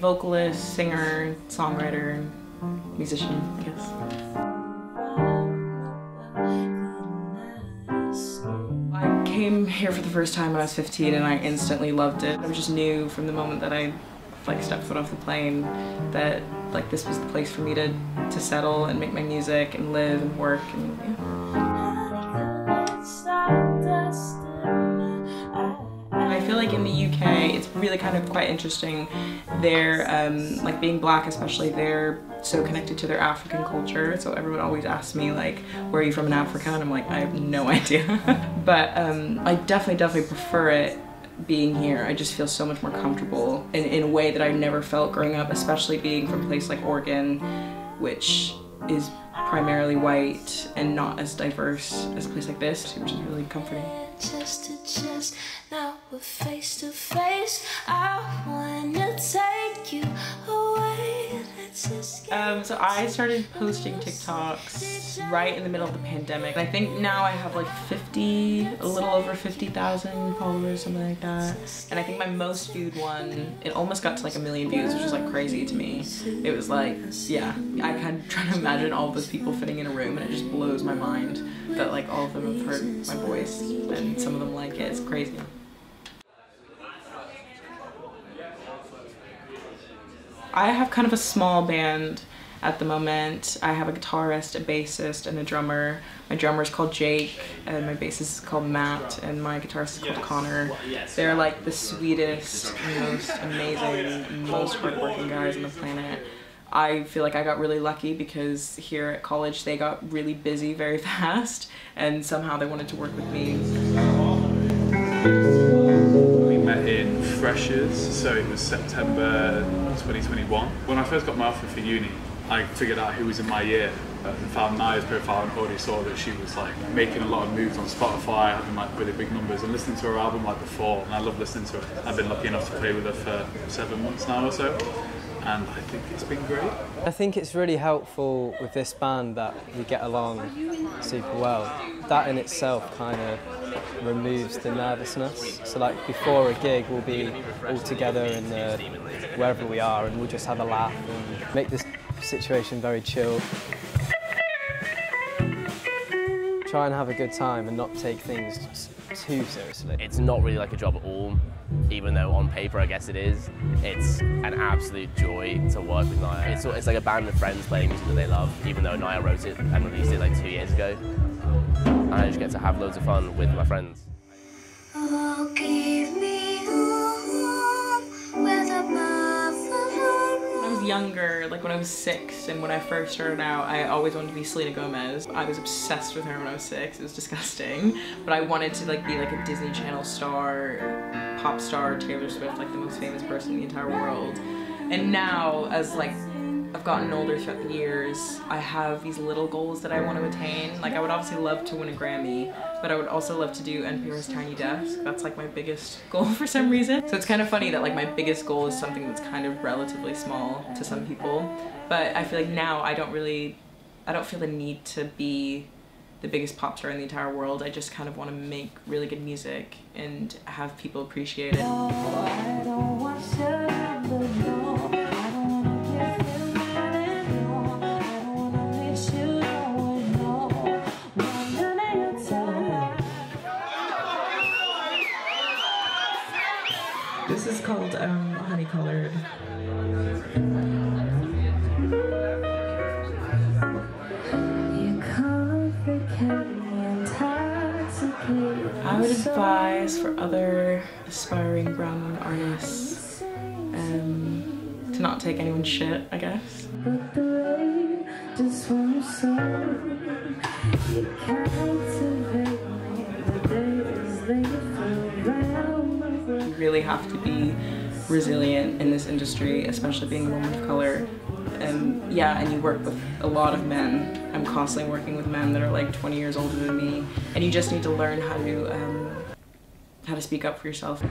vocalist, singer, songwriter, musician, I guess. I came here for the first time when I was 15 and I instantly loved it. I just knew from the moment that I like stepped foot off the plane that like this was the place for me to to settle and make my music and live and work and yeah. Feel like in the UK it's really kind of quite interesting. They're um, like being black especially they're so connected to their African culture so everyone always asks me like where are you from in Africa and I'm like I have no idea but um, I definitely definitely prefer it being here. I just feel so much more comfortable in, in a way that I never felt growing up, especially being from a place like Oregon, which is primarily white and not as diverse as a place like this, which is really comforting. Chest to chest, now we're face to face. I wanna take you away. Um, so I started posting TikToks right in the middle of the pandemic. I think now I have like 50, a little over 50,000 followers, something like that. And I think my most viewed one, it almost got to like a million views, which is like crazy to me. It was like, yeah, I of try to imagine all those people fitting in a room and it just blows my mind that like all of them have heard my voice and some of them like it. It's crazy. I have kind of a small band at the moment. I have a guitarist, a bassist, and a drummer. My drummer is called Jake, and my bassist is called Matt, and my guitarist is called Connor. They're like the sweetest, most amazing, most hardworking guys on the planet. I feel like I got really lucky because here at college they got really busy very fast, and somehow they wanted to work with me We met in Freshers, so it was September 2021. When I first got my offer for uni, I figured out who was in my year uh, and found Nyah's profile and already saw that she was like making a lot of moves on Spotify, having like really big numbers and listening to her album like before and I love listening to it. I've been lucky enough to play with her for seven months now or so and I think it's been great. I think it's really helpful with this band that we get along super well. That in itself kind of removes the nervousness. So like before a gig, we'll be all together in the, wherever we are, and we'll just have a laugh and make this situation very chill. Try and have a good time and not take things too seriously. It's not really like a job at all, even though on paper I guess it is. It's an absolute joy to work with Nyah. It's, it's like a band of friends playing music that they love, even though Nyah wrote it and released it like two years ago and I just get to have loads of fun with my friends. Oh. Younger, like when I was six and when I first started out, I always wanted to be Selena Gomez. I was obsessed with her when I was six, it was disgusting. But I wanted to like be like a Disney Channel star, pop star, Taylor Swift, like the most famous person in the entire world. And now, as like I've gotten older throughout the years, I have these little goals that I want to attain. Like I would obviously love to win a Grammy, but I would also love to do NPR's Tiny Desk. That's like my biggest goal for some reason. So it's kind of funny that like my biggest goal is something that's kind of relatively small to some people. But I feel like now I don't really, I don't feel the need to be the biggest pop star in the entire world. I just kind of want to make really good music and have people appreciate it. This called um, Honey Colored. I would advise for other aspiring brown artists um, to not take anyone's shit, I guess. Really have to be resilient in this industry, especially being a woman of color. And yeah, and you work with a lot of men. I'm constantly working with men that are like 20 years older than me. And you just need to learn how to, um, how to speak up for yourself.